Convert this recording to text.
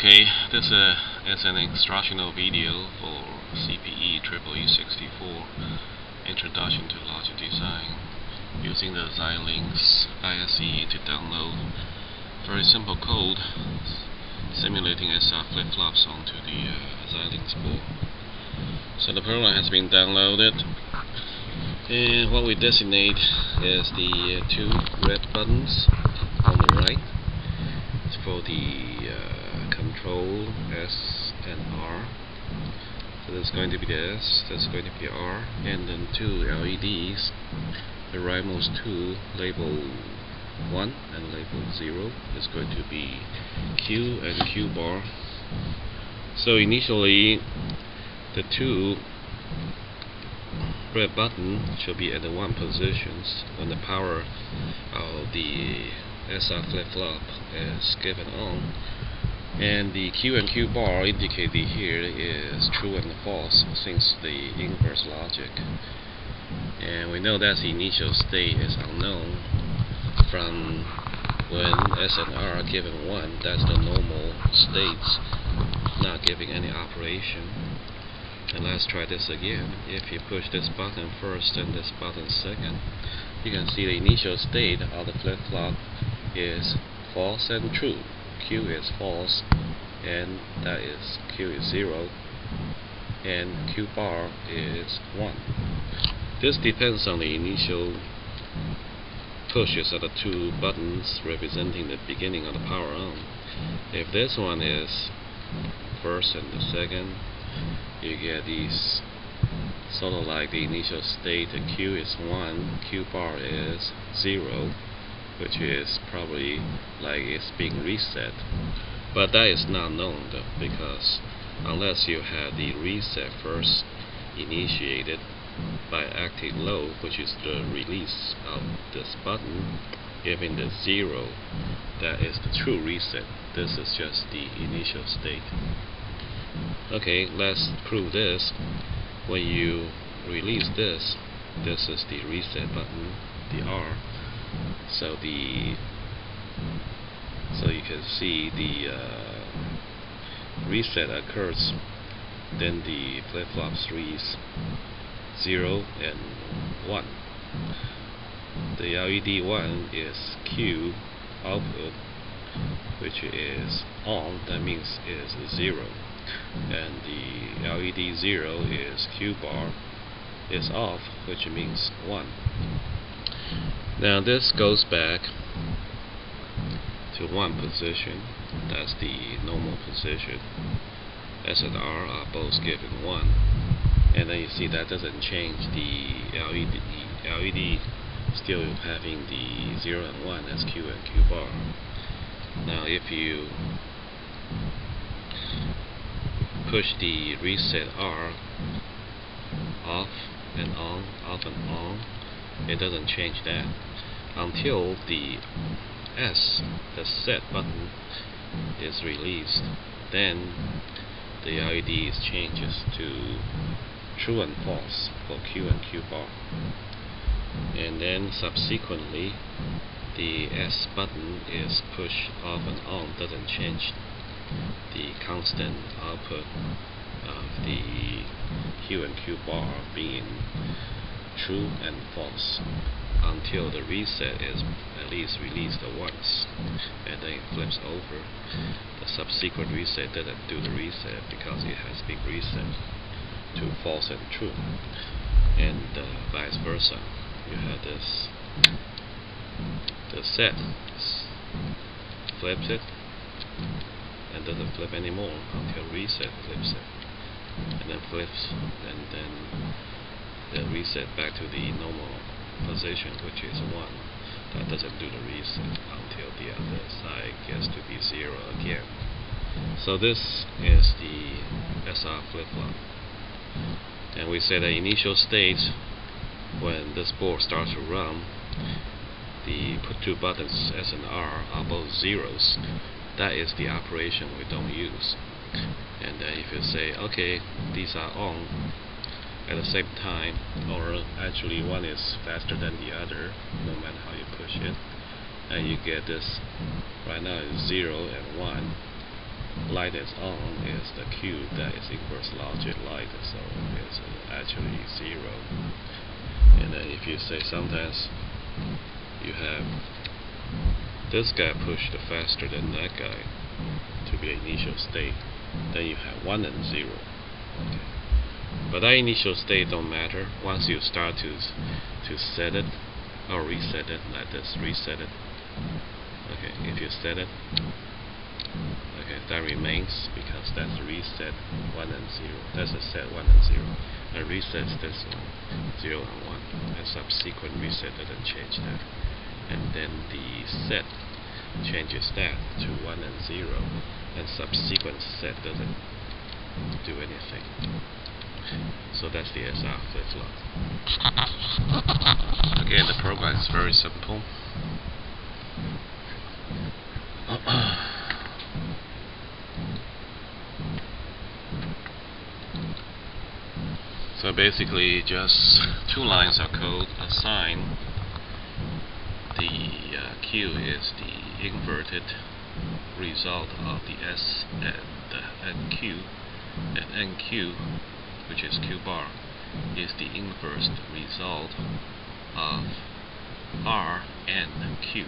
Okay, this uh, is an instructional video for CPE EEE 64 Introduction to Logic Design using the Xilinx ISE to download very simple code simulating SR flip-flops onto the uh, Xilinx board. So the program has been downloaded and what we designate is the uh, two red buttons on the right for the uh, control S and R. So that's going to be the S, that's going to be R, and then two LEDs. The rightmost two label 1 and label 0 is going to be Q and Q bar. So initially the two red button should be at the 1 positions when the power of the SR flip-flop is given on and the Q and Q bar indicated here is true and false since the inverse logic. And we know that the initial state is unknown from when S and R are given 1 that's the normal states not giving any operation. And let's try this again. If you push this button first and this button second you can see the initial state of the flip-flop is false and true q is false and that is q is 0 and q bar is 1 this depends on the initial pushes of the two buttons representing the beginning of the power on. If this one is first and the second you get these sort of like the initial state q is 1 q bar is 0 which is probably like it's being reset. But that is not known though because unless you have the reset first initiated by active low which is the release of this button giving the zero that is the true reset. This is just the initial state. Okay let's prove this. When you release this this is the reset button the R so the so you can see the uh, reset occurs then the flip-flops reads 0 and 1 the LED 1 is Q output which is on that means is 0 and the LED 0 is Q bar is off which means 1 now this goes back to one position, that's the normal position. S and R are both given 1. And then you see that doesn't change the LED, LED still having the 0 and 1 as Q and Q bar. Now if you push the reset R off and on, off and on, it doesn't change that until the S, the set button, is released. Then the LED changes to true and false for Q and Q bar. And then subsequently the S button is pushed off and on, doesn't change the constant output of the Q and Q bar being true and false until the reset is at least released once and then it flips over. The subsequent reset doesn't do the reset because it has been reset to false and true and uh, vice versa. You have this the set flips it and doesn't flip anymore until reset flips it and then flips and then then reset back to the normal position which is 1 that doesn't do the reset until the other side gets to be 0 again. So this is the SR flip-flop. And we say the initial state when this board starts to run. The put two buttons S and R are both zeros. That is the operation we don't use. And then if you say okay these are on at the same time or actually one is faster than the other no matter how you push it and you get this right now is 0 and 1 light is on is the Q that is inverse logic light, so it's actually zero. And then if you say sometimes you have this guy pushed faster than that guy to be initial state, then you have 1 and 0. Okay. But that initial state don't matter. Once you start to to set it or reset it like this, reset it. Okay, if you set it, okay, that remains because that's reset 1 and 0. That's a set 1 and 0. And resets this one, 0 and 1. And subsequent reset doesn't change that. And then the set changes that to 1 and 0. And subsequent set doesn't do anything. So that's the SR flip-flop. Again, the program is very simple. So basically just two lines of code assign the uh, Q is the inverted result of the S and the NQ and NQ which is Q bar is the inverse result of R and Q